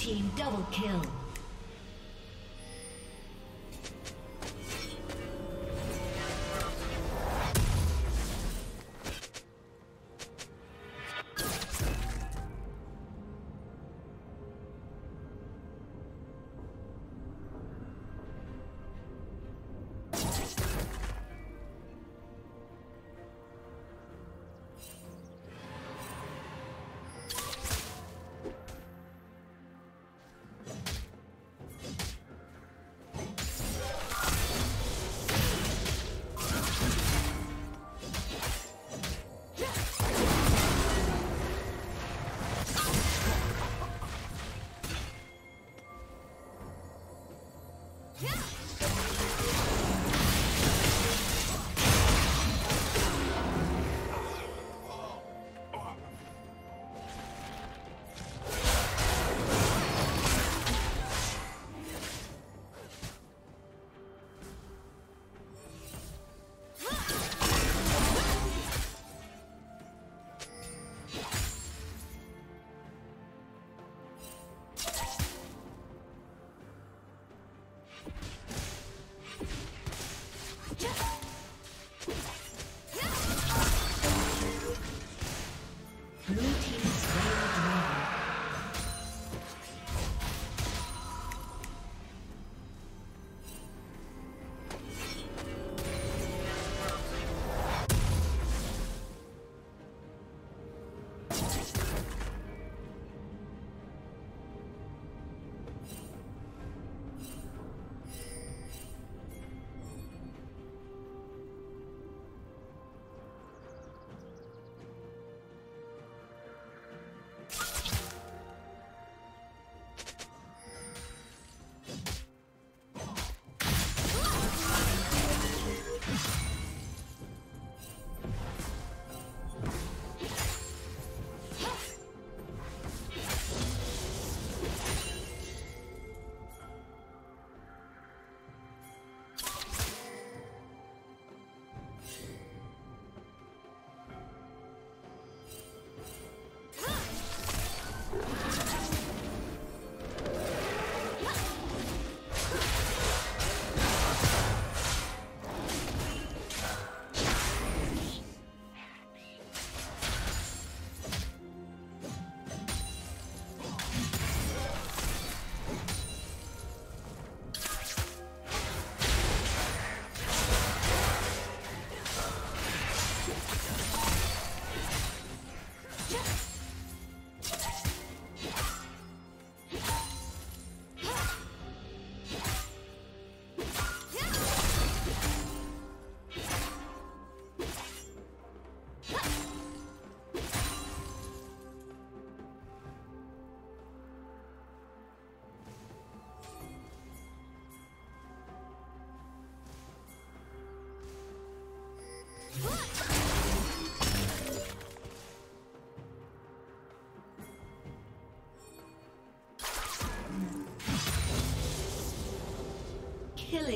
team double kill.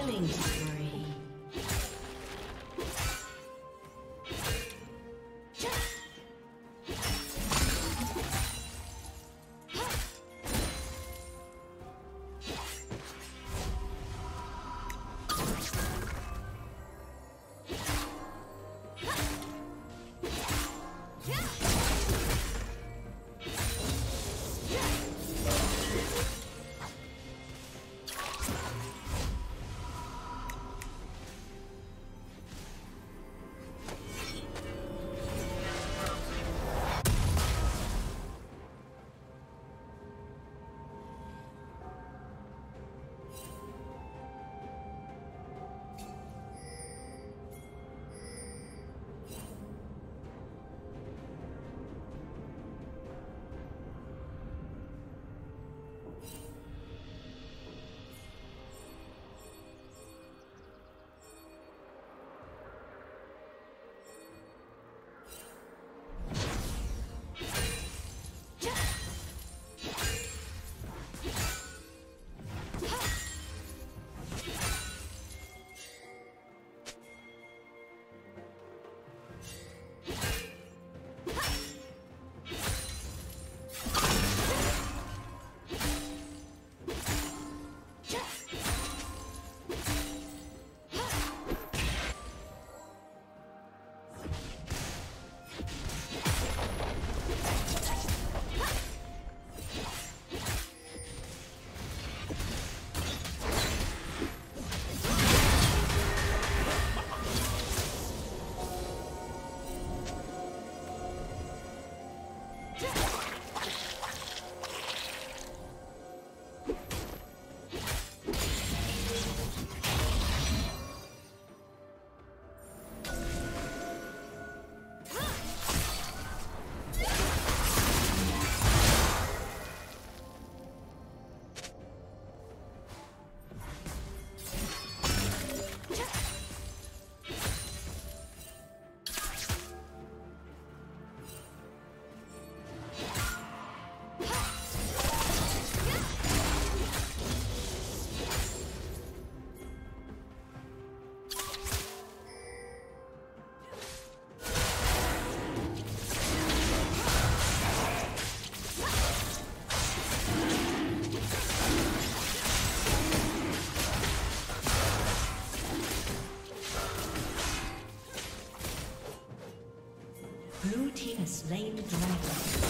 Killing. Slain the dragon.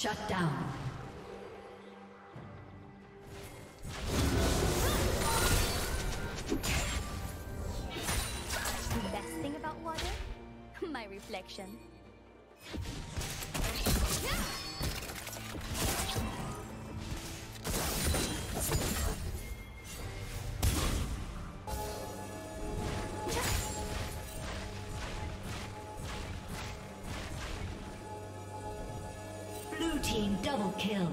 Shut down. Kill.